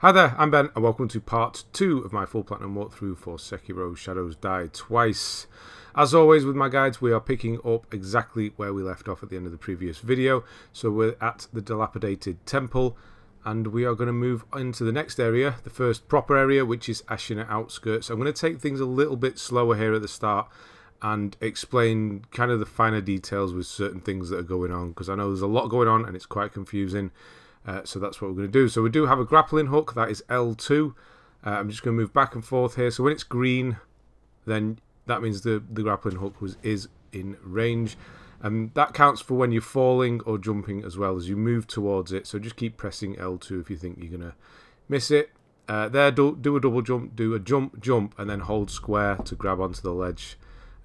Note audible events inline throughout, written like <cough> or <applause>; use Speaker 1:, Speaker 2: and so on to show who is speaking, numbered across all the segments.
Speaker 1: Hi there, I'm Ben, and welcome to part 2 of my full platinum walkthrough for Sekiro Shadows Die Twice. As always with my guides, we are picking up exactly where we left off at the end of the previous video. So we're at the dilapidated temple, and we are going to move into the next area, the first proper area, which is Ashina Outskirts. I'm going to take things a little bit slower here at the start, and explain kind of the finer details with certain things that are going on, because I know there's a lot going on, and it's quite confusing. Uh, so that's what we're going to do. So we do have a grappling hook, that is L2. Uh, I'm just going to move back and forth here. So when it's green, then that means the, the grappling hook was is in range. And that counts for when you're falling or jumping as well as you move towards it. So just keep pressing L2 if you think you're going to miss it. Uh, there, do, do a double jump, do a jump, jump, and then hold square to grab onto the ledge.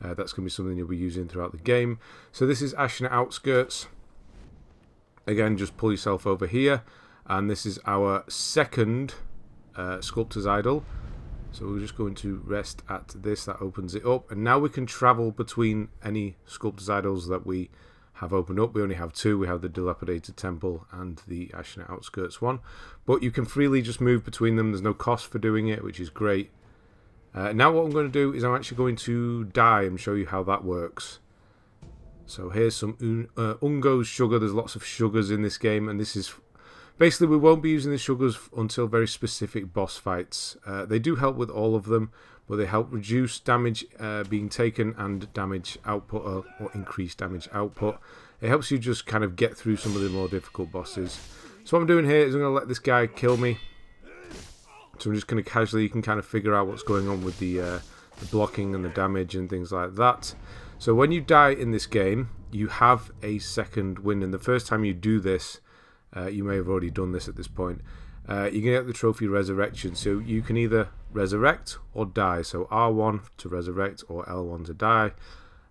Speaker 1: Uh, that's going to be something you'll be using throughout the game. So this is Ashina Outskirts. Again, just pull yourself over here. And this is our second uh, Sculptor's Idol. So we're just going to rest at this. That opens it up. And now we can travel between any Sculptor's Idols that we have opened up. We only have two. We have the Dilapidated Temple and the Ashina Outskirts one. But you can freely just move between them. There's no cost for doing it, which is great. Uh, now what I'm going to do is I'm actually going to die and show you how that works. So here's some un uh, Ungo's sugar. There's lots of sugars in this game, and this is basically we won't be using the sugars until very specific boss fights. Uh, they do help with all of them, but they help reduce damage uh, being taken and damage output or, or increase damage output. It helps you just kind of get through some of the more difficult bosses. So what I'm doing here is I'm going to let this guy kill me. So I'm just going to casually, you can kind of figure out what's going on with the, uh, the blocking and the damage and things like that. So when you die in this game, you have a second win, and the first time you do this, uh, you may have already done this at this point. Uh, you can get the trophy resurrection, so you can either resurrect or die. So R1 to resurrect or L1 to die.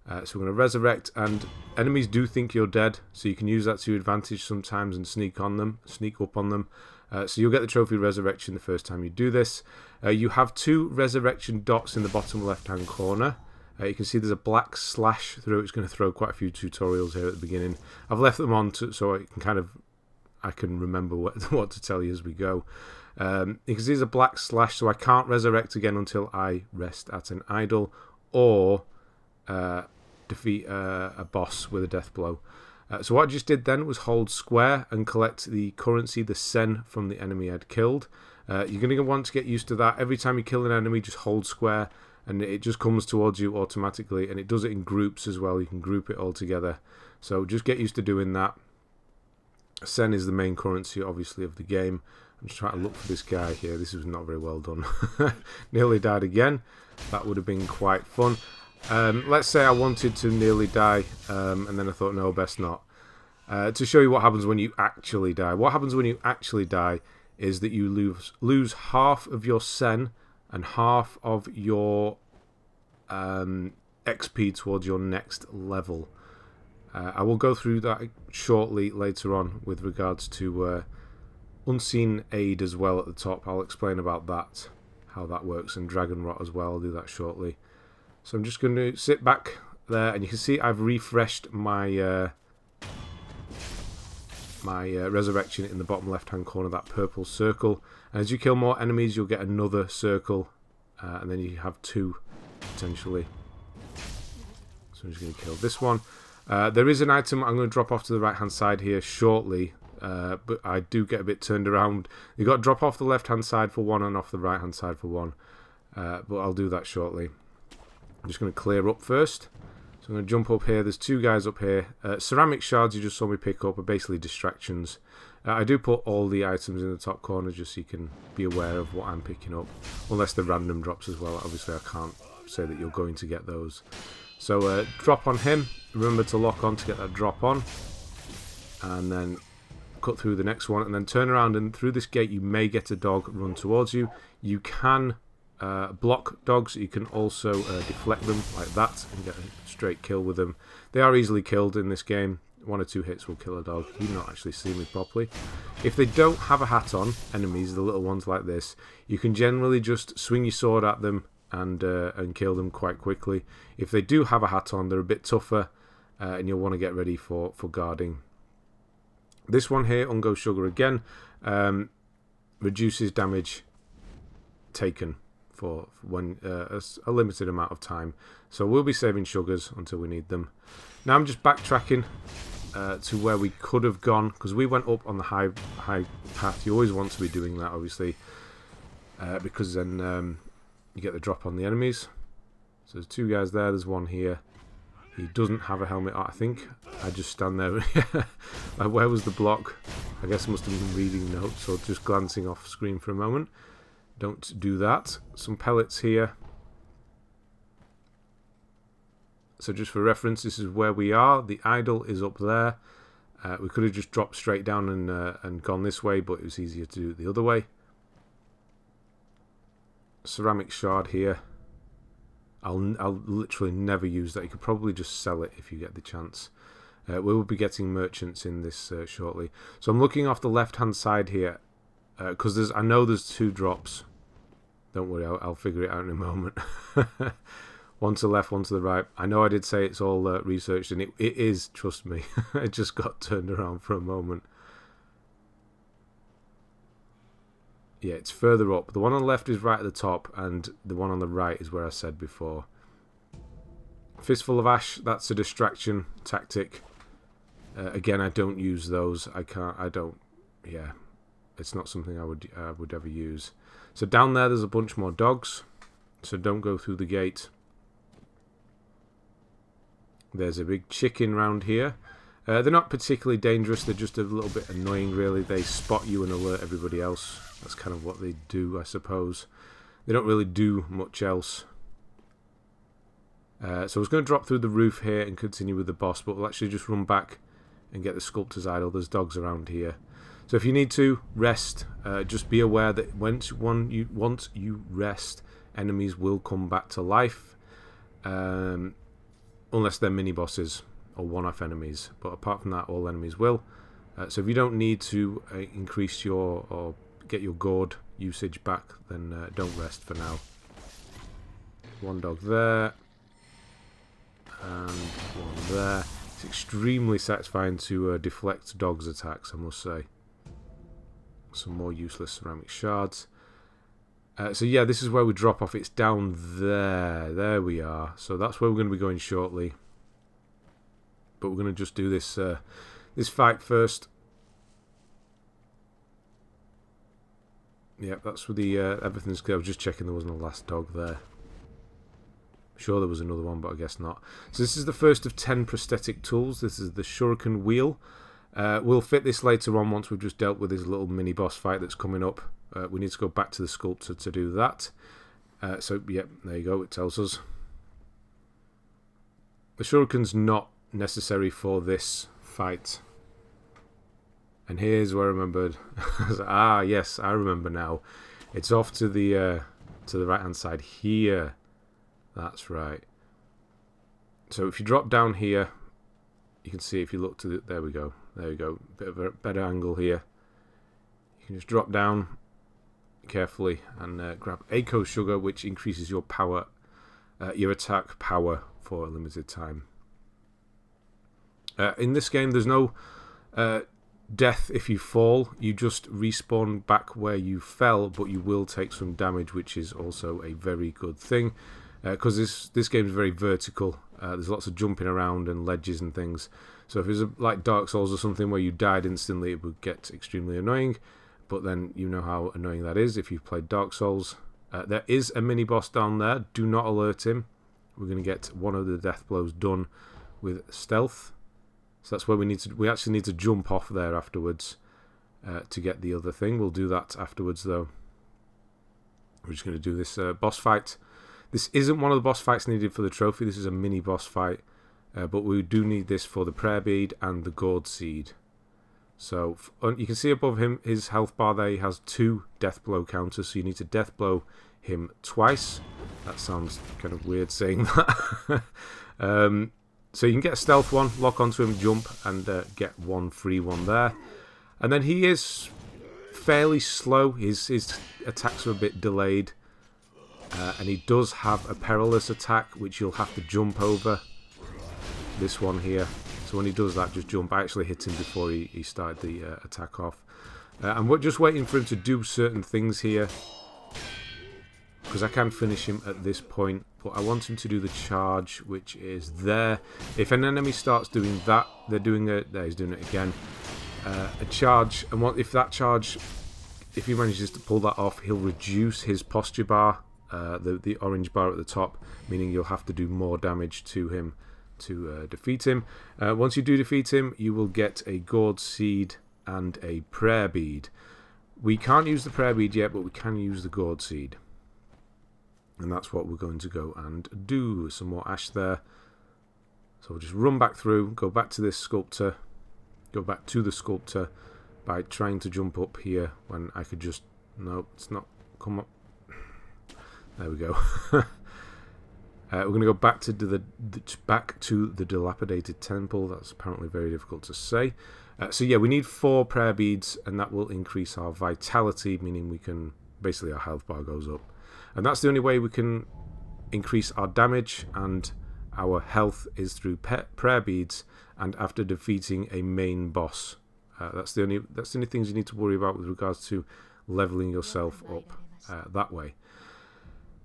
Speaker 1: Uh, so we're going to resurrect, and enemies do think you're dead, so you can use that to your advantage sometimes and sneak on them, sneak up on them. Uh, so you'll get the trophy resurrection the first time you do this. Uh, you have two resurrection dots in the bottom left-hand corner. Uh, you can see there's a black slash through. It's going to throw quite a few tutorials here at the beginning. I've left them on to, so I can kind of I can remember what, <laughs> what to tell you as we go. Um, you can see there's a black slash, so I can't resurrect again until I rest at an idol or uh, defeat uh, a boss with a death blow. Uh, so what I just did then was hold square and collect the currency, the sen, from the enemy I'd killed. Uh, you're going to want to get used to that. Every time you kill an enemy, just hold square and it just comes towards you automatically and it does it in groups as well. You can group it all together. So just get used to doing that. Sen is the main currency obviously of the game. I'm just trying to look for this guy here. This was not very well done. <laughs> Nearly died again. That would have been quite fun. Um, let's say i wanted to nearly die um, and then i thought no best not. Uh, to show you what happens when you actually die. What happens when you actually die is that you lose lose half of your sen and half of your um, XP towards your next level. Uh, I will go through that shortly later on with regards to uh, Unseen Aid as well at the top. I'll explain about that, how that works, and Dragon Rot as well. I'll do that shortly. So I'm just going to sit back there, and you can see I've refreshed my uh, my uh, resurrection in the bottom left hand corner, that purple circle. And as you kill more enemies, you'll get another circle, uh, and then you have two potentially. So I'm just going to kill this one. Uh, there is an item I'm going to drop off to the right hand side here shortly, uh, but I do get a bit turned around. You've got to drop off the left hand side for one and off the right hand side for one, uh, but I'll do that shortly. I'm just going to clear up first. I'm going to jump up here. There's two guys up here. Uh, ceramic shards you just saw me pick up are basically distractions. Uh, I do put all the items in the top corner just so you can be aware of what I'm picking up. Unless the random drops as well. Obviously I can't say that you're going to get those. So uh, drop on him. Remember to lock on to get that drop on. And then cut through the next one. And then turn around and through this gate you may get a dog run towards you. You can uh, block dogs. You can also uh, deflect them like that and get a straight kill with them. They are easily killed in this game. One or two hits will kill a dog. You've not actually seen me properly. If they don't have a hat on, enemies, the little ones like this, you can generally just swing your sword at them and uh, and kill them quite quickly. If they do have a hat on, they're a bit tougher, uh, and you'll want to get ready for for guarding. This one here, Ungo Sugar again. Um, reduces damage taken for when uh, a, a, limited amount of time. So we'll be saving sugars until we need them. Now I'm just backtracking uh, to where we could have gone because we went up on the high high path. You always want to be doing that, obviously, uh, because then um, you get the drop on the enemies. So there's two guys there. There's one here. He doesn't have a helmet. I think I just stand there. like, <laughs> where was the block? I guess I must have been reading notes or just glancing off screen for a moment. Don't do that. Some pellets here. So just for reference, this is where we are. The idol is up there. Uh, we could have just dropped straight down and uh, and gone this way, but it was easier to do it the other way. Ceramic shard here. I'll, I'll literally never use that. You could probably just sell it if you get the chance. Uh, we will be getting merchants in this uh, shortly. So I'm looking off the left-hand side here because uh, there's I know there's two drops. Don't worry, I'll, I'll figure it out in a moment. <laughs> one to the left, one to the right. I know I did say it's all uh, researched, and it, it is, trust me. <laughs> it just got turned around for a moment. Yeah, it's further up. The one on the left is right at the top, and the one on the right is where I said before. Fistful of Ash, that's a distraction tactic. Uh, again, I don't use those. I can't, I don't, yeah. It's not something I would, I would ever use. So down there, there's a bunch more dogs. So don't go through the gate. There's a big chicken round here. Uh, they're not particularly dangerous. They're just a little bit annoying, really. They spot you and alert everybody else. That's kind of what they do, I suppose. They don't really do much else. Uh, so I was going to drop through the roof here and continue with the boss, but we'll actually just run back and get the sculptor's idol. There's dogs around here. So if you need to rest, uh, just be aware that once one you once you rest, enemies will come back to life, um, unless they're mini bosses or one-off enemies. But apart from that, all enemies will. Uh, so if you don't need to uh, increase your or get your gourd usage back, then uh, don't rest for now. One dog there. And one there. It's extremely satisfying to uh, deflect dogs' attacks, I must say. Some more useless ceramic shards. Uh, so yeah, this is where we drop off. It's down there. There we are. So that's where we're going to be going shortly. But we're going to just do this uh, this fight first. Yep, that's with the uh, everything's clear. I was just checking there wasn't a last dog there. Sure, there was another one, but I guess not. So this is the first of ten prosthetic tools. This is the Shuriken wheel. Uh, we'll fit this later on once we've just dealt with this little mini boss fight that's coming up. Uh, we need to go back to the sculptor to do that. Uh, so, yep, there you go. It tells us. The Shuriken's not necessary for this fight. And here's where I remembered. <laughs> ah, yes, I remember now. It's off to the uh, to the right hand side here. That's right. So if you drop down here, you can see if you look to the, there we go. There we go. Bit of a better angle here. You can just drop down carefully and uh, grab Ako's Sugar, which increases your power, uh, your attack power for a limited time. Uh, in this game, there's no uh, death if you fall. You just respawn back where you fell, but you will take some damage, which is also a very good thing. Because uh, this this game is very vertical. Uh, there's lots of jumping around and ledges and things. So if it's a, like Dark Souls or something where you died instantly, it would get extremely annoying. But then you know how annoying that is if you've played Dark Souls. Uh, there is a mini boss down there. Do not alert him. We're going to get one of the death blows done with stealth. So that's where we need to. We actually need to jump off there afterwards uh, to get the other thing. We'll do that afterwards, though. We're just going to do this uh, boss fight. This isn't one of the boss fights needed for the trophy. This is a mini boss fight, uh, but we do need this for the prayer bead and the gourd seed. So you can see above him his health bar there. He has two death blow counters, so you need to death blow him twice. That sounds kind of weird saying <laughs> that. um, so you can get a stealth one, lock onto him, jump, and uh, get one free one there. And then he is fairly slow. His, his attacks are a bit delayed. Uh, and he does have a perilous attack, which you'll have to jump over. This one here. So when he does that, just jump. I actually hit him before he, he started the uh, attack off. Uh, we're just waiting for him to do certain things here. Because I can finish him at this point. But I want him to do the charge, which is there. If an enemy starts doing that, they're doing it. There, he's doing it again. Uh, a charge, and what if that charge, if he manages to pull that off, he'll reduce his posture bar, uh, the the orange bar at the top, meaning you'll have to do more damage to him to uh, defeat him. Uh, once you do defeat him, you will get a gourd seed and a prayer bead. We can't use the prayer bead yet, but we can use the gourd seed. And that's what we're going to go and do. Some more ash there. So we'll just run back through, go back to this sculptor, go back to the sculptor by trying to jump up here when I could just... No, it's not... Come up. There we go. <laughs> uh, we're going to go back to the, the, back to the dilapidated temple. That's apparently very difficult to say. Uh, so yeah, we need four prayer beads, and that will increase our vitality, meaning we can basically our health bar goes up, and that's the only way we can increase our damage and our health is through prayer beads and after defeating a main boss. Uh, that's the only that's the only things you need to worry about with regards to leveling yourself up uh, that way.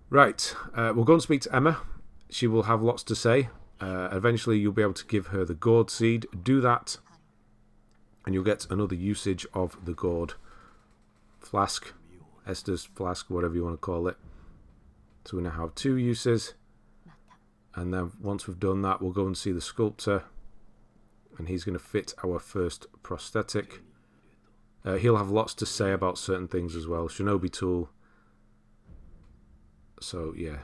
Speaker 1: Right, uh, we'll go and speak to Emma. She will have lots to say. Uh, eventually, you'll be able to give her the gourd seed. Do that, and you'll get another usage of the gourd flask, Estus flask, whatever you want to call it. So we now have two uses. And then once we've done that, we'll go and see the sculptor. And he's going to fit our first prosthetic. Uh, he'll have lots to say about certain things as well. Shinobi tool. So, yeah.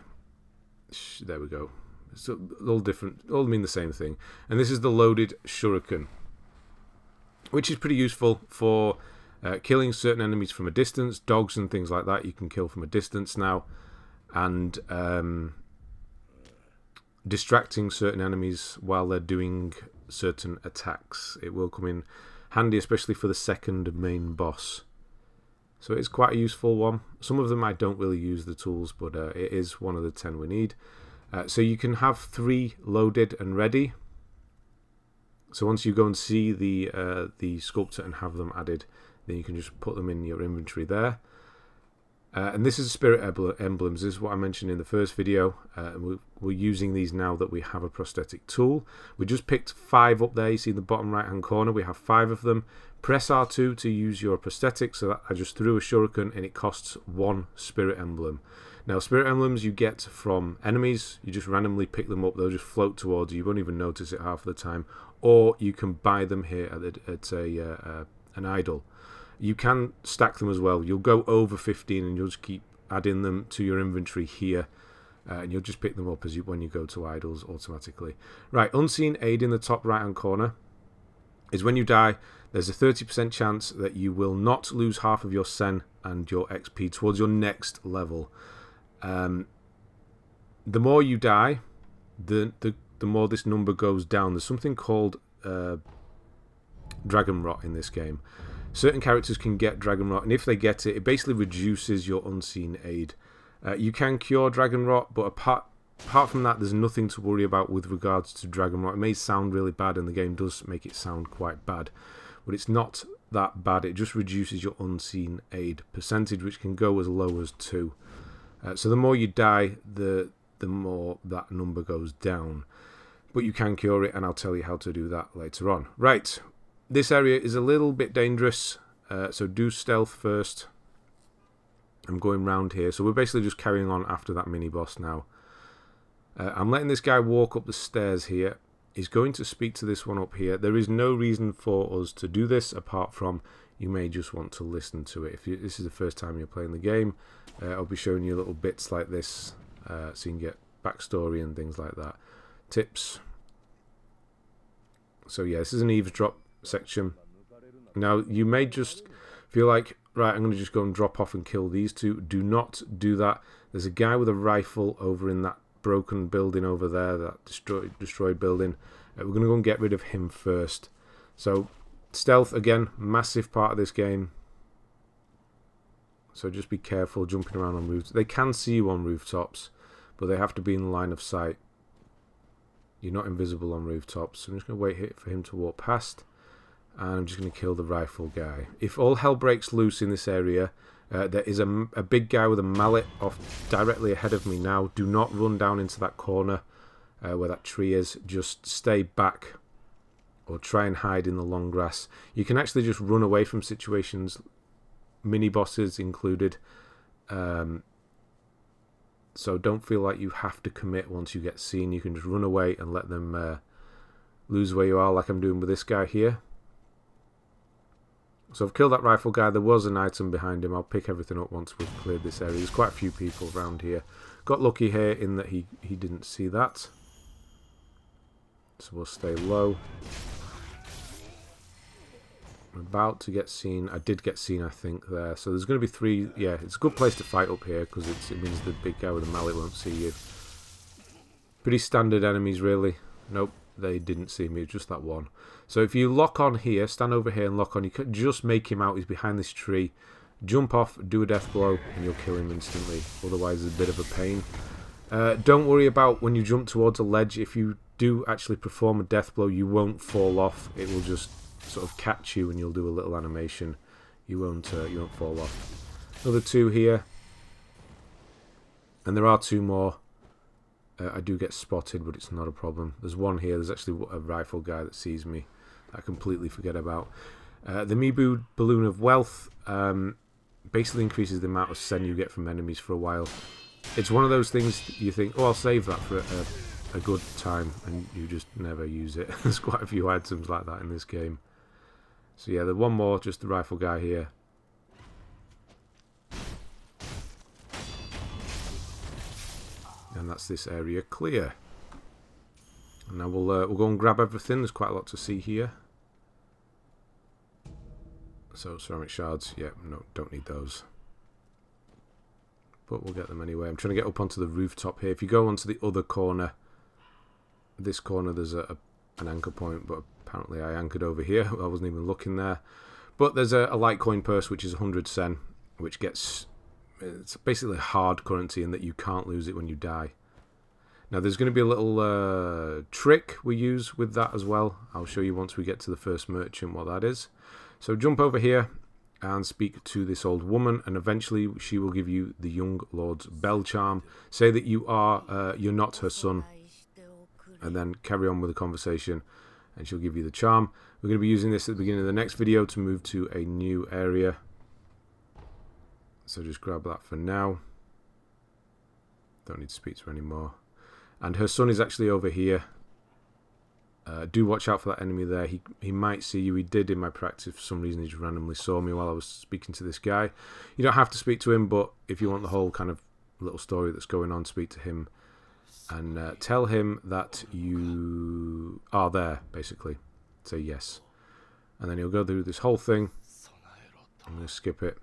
Speaker 1: There we go. It's all different. All mean the same thing. And this is the loaded shuriken. Which is pretty useful for uh, killing certain enemies from a distance. Dogs and things like that you can kill from a distance now. And... Um, distracting certain enemies while they're doing certain attacks. It will come in handy, especially for the second main boss. So it's quite a useful one. Some of them I don't really use the tools, but uh, it is one of the 10 we need. Uh, so you can have three loaded and ready. So once you go and see the uh, the sculptor and have them added, then you can just put them in your inventory there. Uh, and this is spirit emblems. This is what I mentioned in the first video. Uh, we're, we're, using these now that we have a prosthetic tool. We just picked five up there. You see in the bottom right hand corner. We have five of them. Press R2 to use your prosthetic. So I just threw a shuriken and it costs one spirit emblem. Now spirit emblems you get from enemies. You just randomly pick them up. They'll just float towards you. You won't even notice it half of the time. Or you can buy them here at, at a, uh, uh, an idol you can stack them as well. You'll go over 15 and you'll just keep adding them to your inventory here. Uh, and you'll just pick them up as you when you go to idols automatically. Right, unseen aid in the top right hand corner is when you die, there's a 30% chance that you will not lose half of your Sen and your XP towards your next level. Um, the more you die, the, the the more this number goes down. There's something called uh, Dragon Rot in this game certain characters can get Dragon Rot, and if they get it, it basically reduces your unseen aid. Uh, you can cure Dragon Rot, but apart apart from that, there's nothing to worry about with regards to Dragon Rot. It may sound really bad, and the game does make it sound quite bad, but it's not that bad. It just reduces your unseen aid percentage, which can go as low as two. Uh, so the more you die, the the more that number goes down. But you can cure it, and I'll tell you how to do that later on. Right, this area is a little bit dangerous, uh, so do stealth first. I'm going round here, so we're basically just carrying on after that mini boss now. Uh, I'm letting this guy walk up the stairs here. He's going to speak to this one up here. There is no reason for us to do this apart from you may just want to listen to it. If you, this is the first time you're playing the game, uh, I'll be showing you little bits like this uh, so you can get backstory and things like that. Tips. So yeah, this is an eavesdrop section. Now, you may just feel like, right, I'm going to just go and drop off and kill these two. Do not do that. There's a guy with a rifle over in that broken building over there, that destroyed, destroyed building. Uh, we're going to go and get rid of him first. So, stealth, again, massive part of this game. So just be careful jumping around on roofs. They can see you on rooftops, but they have to be in line of sight. You're not invisible on rooftops. So I'm just going to wait here for him to walk past. And I'm just going to kill the rifle guy. If all hell breaks loose in this area, uh, there is a, a big guy with a mallet off directly ahead of me now. Do not run down into that corner uh, where that tree is. Just stay back or try and hide in the long grass. You can actually just run away from situations, mini bosses included. Um, so don't feel like you have to commit once you get seen. You can just run away and let them uh, lose where you are, like I'm doing with this guy here. So I've killed that rifle guy. There was an item behind him. I'll pick everything up once we've cleared this area. There's quite a few people around here. Got lucky here in that he, he didn't see that. So we'll stay low. I'm about to get seen. I did get seen, I think, there. So there's going to be three. Yeah, it's a good place to fight up here because it means the big guy with the mallet won't see you. Pretty standard enemies, really. Nope, they didn't see me. Just that one. So if you lock on here, stand over here and lock on, you can just make him out. He's behind this tree. Jump off, do a death blow, and you'll kill him instantly. Otherwise, it's a bit of a pain. Uh, don't worry about when you jump towards a ledge. If you do actually perform a death blow, you won't fall off. It will just sort of catch you, and you'll do a little animation. You won't. Uh, you won't fall off. Another two here, and there are two more. Uh, I do get spotted, but it's not a problem. There's one here. There's actually a rifle guy that sees me. I completely forget about. Uh, the Mibu Balloon of Wealth um, basically increases the amount of sen you get from enemies for a while. It's one of those things you think, oh, I'll save that for a, a good time, and you just never use it. <laughs> There's quite a few items like that in this game. So yeah, the one more, just the rifle guy here. And that's this area clear. And now we'll uh, we'll go and grab everything. There's quite a lot to see here. So ceramic shards, yeah, no, don't need those. But we'll get them anyway. I'm trying to get up onto the rooftop here. If you go onto the other corner, this corner, there's a, a an anchor point, but apparently I anchored over here. <laughs> I wasn't even looking there. But there's a, a light coin purse, which is 100 sen, which gets... It's basically hard currency in that you can't lose it when you die. Now there's going to be a little uh, trick we use with that as well. I'll show you once we get to the first merchant what that is. So jump over here and speak to this old woman and eventually she will give you the young lord's bell charm. Say that you are, uh, you're not her son and then carry on with the conversation and she'll give you the charm. We're going to be using this at the beginning of the next video to move to a new area. So just grab that for now. Don't need to speak to her anymore. And her son is actually over here. Uh, do watch out for that enemy there. He he might see you. He did in my practice. For some reason, he just randomly saw me while I was speaking to this guy. You don't have to speak to him, but if you want the whole kind of little story that's going on, speak to him and uh, tell him that you are there, basically. Say yes. And then he'll go through this whole thing. I'm to skip it.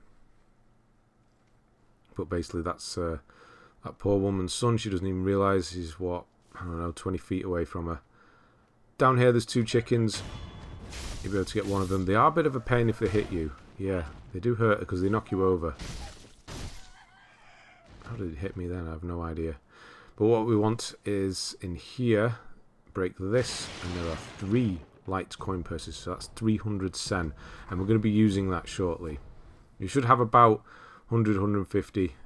Speaker 1: But basically, that's uh, that poor woman's son. She doesn't even realise he's, what, I don't know, 20 feet away from her. Down here, there's two chickens. You'll be able to get one of them. They are a bit of a pain if they hit you. Yeah, they do hurt because they knock you over. How did it hit me then? I have no idea. But what we want is in here, break this, and there are three light coin purses, so that's 300 sen, and we're going to be using that shortly. You should have about 100, 150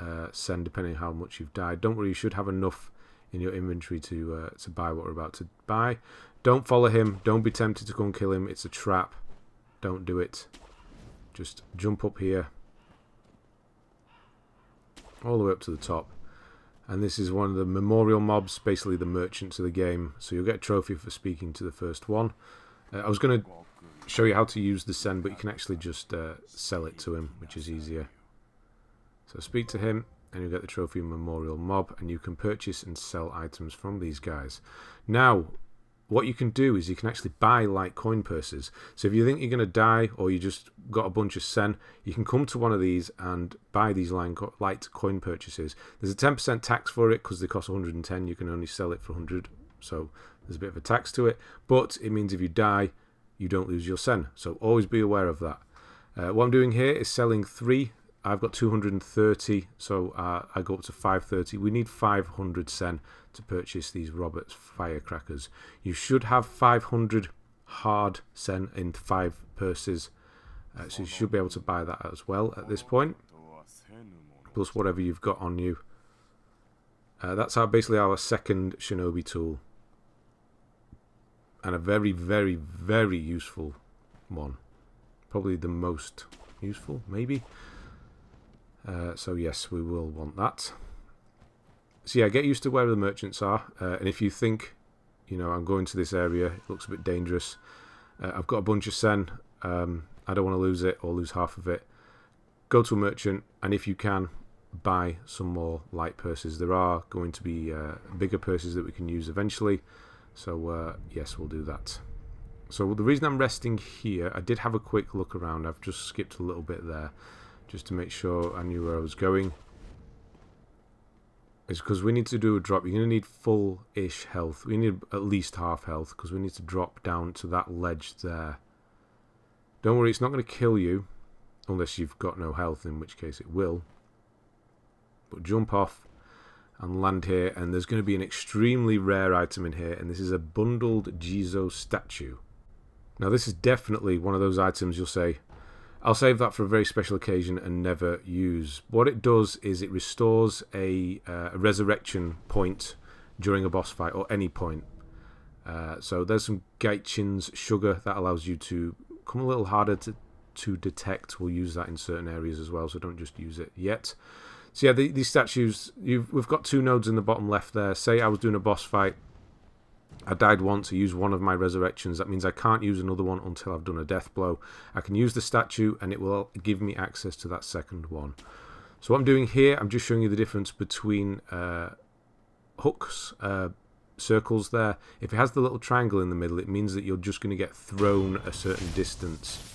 Speaker 1: uh, sen, depending how much you've died. Don't worry, you should have enough in your inventory to uh, to buy what we're about to buy. Don't follow him. Don't be tempted to go and kill him. It's a trap. Don't do it. Just jump up here. All the way up to the top and this is one of the memorial mobs, basically the merchants of the game. So you'll get a trophy for speaking to the first one. Uh, I was going to show you how to use the sen, but you can actually just uh, sell it to him, which is easier. So speak to him, and you'll get the trophy memorial mob, and you can purchase and sell items from these guys. Now, what you can do is you can actually buy light coin purses. So if you think you're going to die or you just got a bunch of sen, you can come to one of these and buy these light coin purchases. There's a 10% tax for it because they cost 110. You can only sell it for 100. So there's a bit of a tax to it. But it means if you die, you don't lose your sen. So always be aware of that. Uh, what I'm doing here is selling three I've got 230, so uh, I go up to 530. We need 500 sen to purchase these Roberts firecrackers. You should have 500 hard sen in five purses. Uh, so you should be able to buy that as well at this point. Plus whatever you've got on you. Uh, that's our basically our second shinobi tool. And a very, very, very useful one. Probably the most useful, maybe. Uh, so yes, we will want that. So yeah, get used to where the merchants are. Uh, and if you think, you know, I'm going to this area, it looks a bit dangerous. Uh, I've got a bunch of sen. Um, I don't want to lose it or lose half of it. Go to a merchant, and if you can, buy some more light purses. There are going to be uh, bigger purses that we can use eventually. So uh, yes, we'll do that. So the reason I'm resting here, I did have a quick look around. I've just skipped a little bit there just to make sure I knew where I was going. Is because we need to do a drop. You're going to need full-ish health. We need at least half health because we need to drop down to that ledge there. Don't worry, it's not going to kill you unless you've got no health, in which case it will. But jump off and land here, and there's going to be an extremely rare item in here, and this is a bundled Jizo statue. Now this is definitely one of those items you'll say, I'll save that for a very special occasion and never use. What it does is it restores a, uh, a resurrection point during a boss fight or any point. Uh, so there's some Gachiin's sugar that allows you to come a little harder to, to detect. We'll use that in certain areas as well, so don't just use it yet. So yeah, the, these statues, we've got two nodes in the bottom left there. Say I was doing a boss fight, I died once, I used one of my resurrections. That means I can't use another one until I've done a death blow. I can use the statue and it will give me access to that second one. So what I'm doing here, I'm just showing you the difference between uh, hooks, uh, circles there. If it has the little triangle in the middle, it means that you're just going to get thrown a certain distance.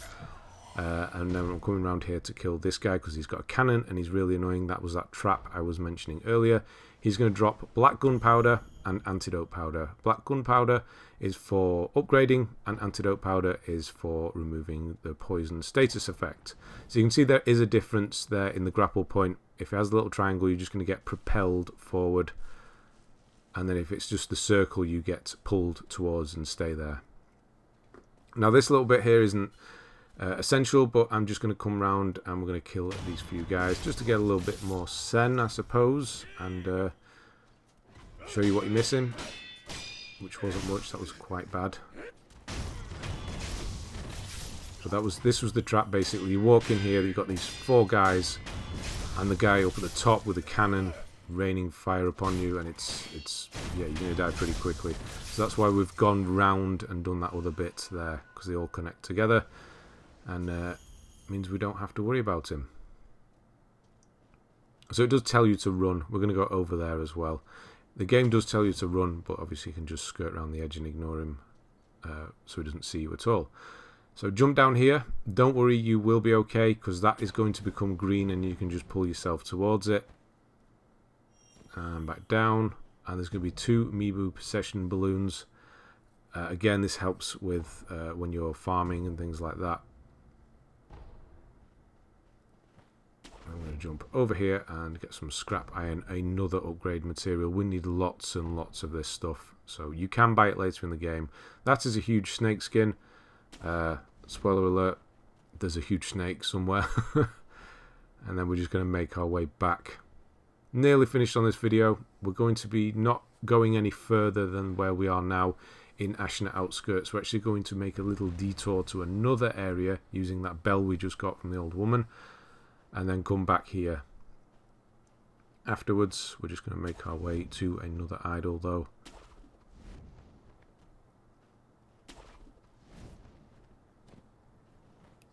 Speaker 1: Uh, and then I'm coming around here to kill this guy because he's got a cannon and he's really annoying. That was that trap I was mentioning earlier. He's going to drop black gunpowder and antidote powder. Black gunpowder is for upgrading and antidote powder is for removing the poison status effect. So you can see there is a difference there in the grapple point. If it has a little triangle, you're just going to get propelled forward. And then if it's just the circle, you get pulled towards and stay there. Now this little bit here isn't uh, essential, but I'm just going to come around and we're going to kill these few guys just to get a little bit more sen, I suppose, and uh, show you what you're missing, which wasn't much. That was quite bad. So that was this was the trap basically. You walk in here, you've got these four guys, and the guy up at the top with a cannon raining fire upon you, and it's it's yeah you're gonna die pretty quickly. So that's why we've gone round and done that other bit there because they all connect together and uh, means we don't have to worry about him. So it does tell you to run. We're going to go over there as well. The game does tell you to run, but obviously you can just skirt around the edge and ignore him uh, so he doesn't see you at all. So jump down here. Don't worry, you will be okay because that is going to become green and you can just pull yourself towards it. And back down. And there's going to be two Mibu Possession Balloons. Uh, again, this helps with uh, when you're farming and things like that. I'm going to jump over here and get some scrap iron, another upgrade material. We need lots and lots of this stuff. So you can buy it later in the game. That is a huge snake skin. Uh, spoiler alert, there's a huge snake somewhere. <laughs> and then we're just going to make our way back. Nearly finished on this video. We're going to be not going any further than where we are now in Ashina outskirts. We're actually going to make a little detour to another area using that bell we just got from the old woman and then come back here. Afterwards we're just going to make our way to another idol though.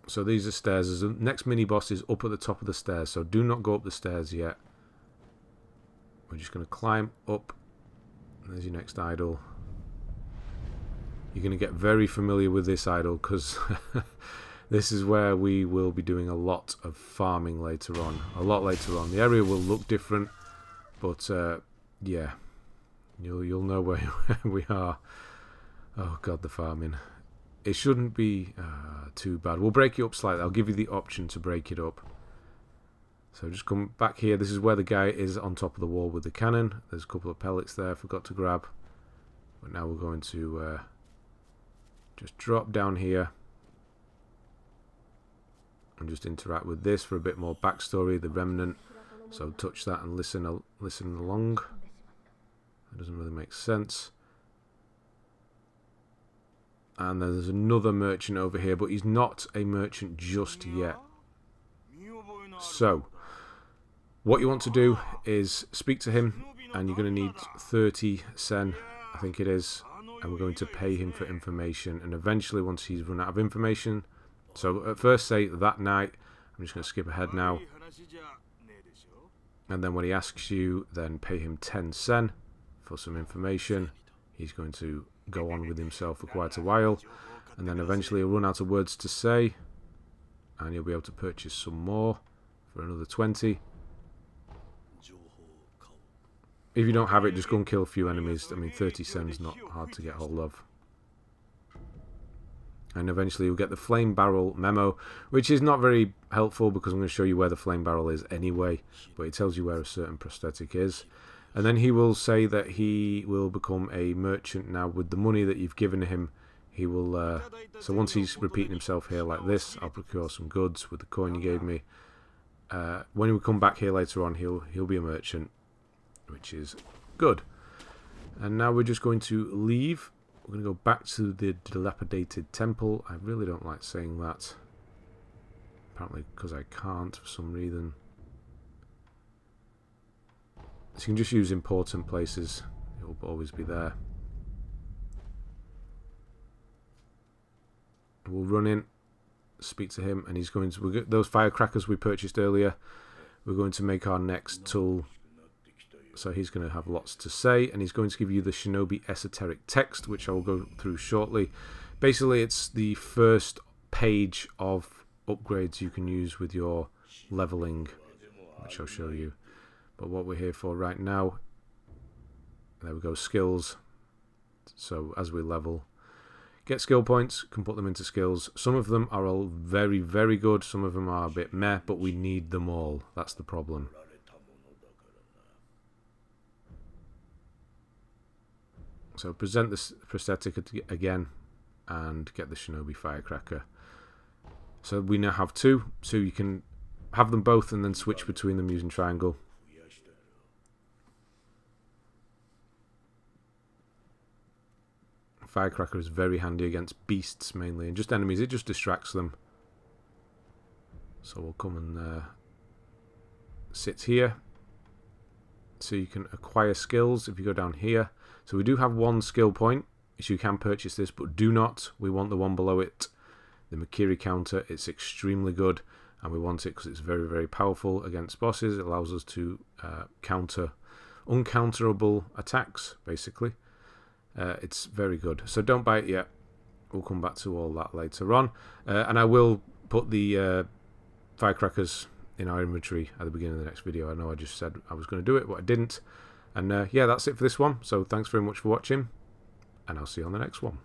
Speaker 1: So these are stairs. The next mini boss is up at the top of the stairs so do not go up the stairs yet. We're just going to climb up. There's your next idol. You're going to get very familiar with this idol because <laughs> this is where we will be doing a lot of farming later on. A lot later on. The area will look different, but uh, yeah, you'll you'll know <laughs> where we are. Oh god, the farming. It shouldn't be uh, too bad. We'll break it up slightly. I'll give you the option to break it up. So just come back here. This is where the guy is on top of the wall with the cannon. There's a couple of pellets there I forgot to grab. But now we're going to uh, just drop down here and just interact with this for a bit more backstory, the remnant. So touch that and listen listen along. That doesn't really make sense. And then there's another merchant over here, but he's not a merchant just yet. So, what you want to do is speak to him, and you're going to need 30 sen, I think it is, and we're going to pay him for information. And eventually, once he's run out of information, so at first say that night, I'm just going to skip ahead now. And then when he asks you, then pay him 10 sen for some information. He's going to go on with himself for quite a while. And then eventually he'll run out of words to say. And you'll be able to purchase some more for another 20. If you don't have it, just go and kill a few enemies. I mean, 30 sen's not hard to get hold of. And eventually you'll get the flame barrel memo, which is not very helpful because I'm going to show you where the flame barrel is anyway. But it tells you where a certain prosthetic is. And then he will say that he will become a merchant now with the money that you've given him. He will, uh, so once he's repeating himself here like this, I'll procure some goods with the coin you gave me. Uh, when we come back here later on, he'll he'll be a merchant, which is good. And now we're just going to leave. We're going to go back to the dilapidated temple. I really don't like saying that. Apparently because I can't for some reason. So you can just use important places. It will always be there. We'll run in, speak to him, and he's going to... Those firecrackers we purchased earlier, we're going to make our next tool. So he's going to have lots to say, and he's going to give you the Shinobi Esoteric Text, which I will go through shortly. Basically, it's the first page of upgrades you can use with your leveling, which I'll show you. But what we're here for right now, there we go, skills. So as we level, get skill points, can put them into skills. Some of them are all very, very good. Some of them are a bit meh, but we need them all. That's the problem. So present this prosthetic again and get the Shinobi Firecracker. So we now have two, so you can have them both and then switch between them using triangle. Firecracker is very handy against beasts mainly, and just enemies. It just distracts them. So we'll come and uh, sit here. So you can acquire skills if you go down here. So we do have one skill point, so you can purchase this, but do not. We want the one below it, the Mikiri counter. It's extremely good, and we want it because it's very, very powerful against bosses. It allows us to uh, counter uncounterable attacks, basically. Uh, it's very good. So don't buy it yet. We'll come back to all that later on. Uh, and I will put the uh, firecrackers in our inventory at the beginning of the next video. I know I just said I was going to do it, but I didn't. And uh, yeah, that's it for this one. So thanks very much for watching. And I'll see you on the next one.